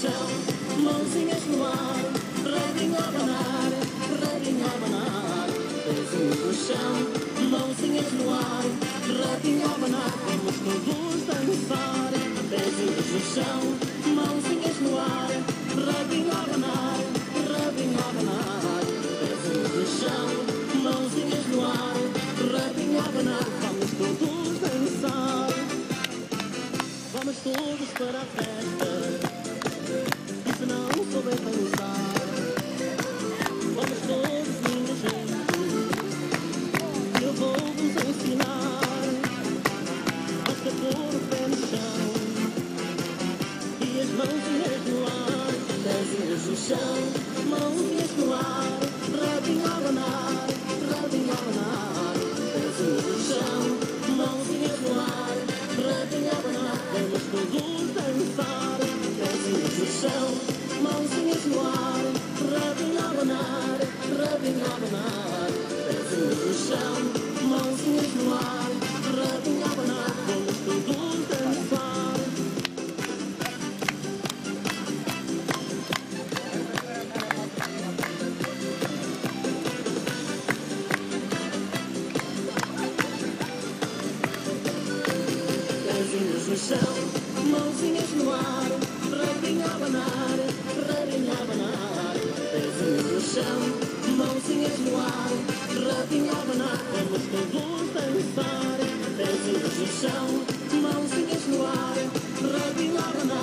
chão, mãozinhas no ar, rabinho a abanar, rabinho a abanar. Pezinhos no chão, mãozinhas no ar, rabinho a abanar. Vamos todos dançar. Pezinhos no chão, mãozinhas no ar, rabinho a abanar, rabinho a abanar. Pezinhos no chão, mãozinhas no ar, rabinho a abanar. Vamos todos dançar. Vamos todos para a festa. No chão, mãozinhas no ar, rabinho a abanar, rabinho a abanar. Pezinhos no chão, mãozinhas no ar, rabinho a abanar. Vamos todos dançar. Pezinhos no chão, mãozinhas no ar, rabinho a abanar,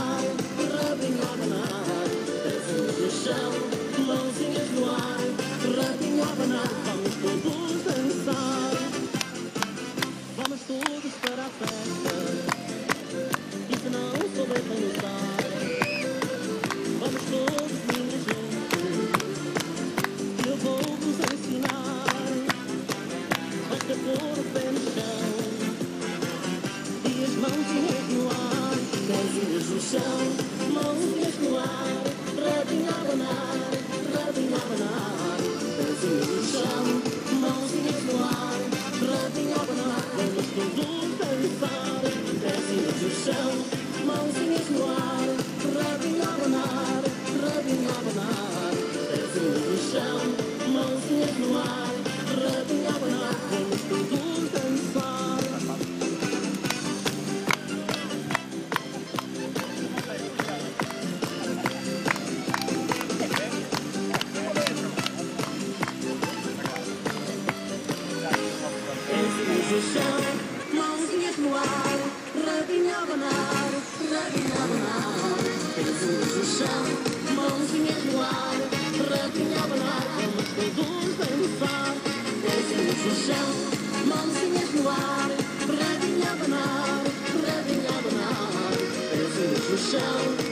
ar. Pezinhos no chão, mãozinhas no ar. Rabinho a abanar, rabinho a abanar. Pezinhos no chão, mãozinhas no ar. Rabinho a abanar, vamos todos dançar. Pezinhos no chão, mãozinhas no ar. Rabinho a abanar, rabinho a abanar. Pezinhos no chão, mãozinhas no ar. Rabinho a abanar, vamos todos chão, mãozinhas no ar, rabinho a abanar, rabinho a no chão, mãozinhas no ar, rabinho a abanar. Vamos todos dançar. Pezinhos no chão, mãozinhas no ar, rabinho a abanar, rabinho a no chão, no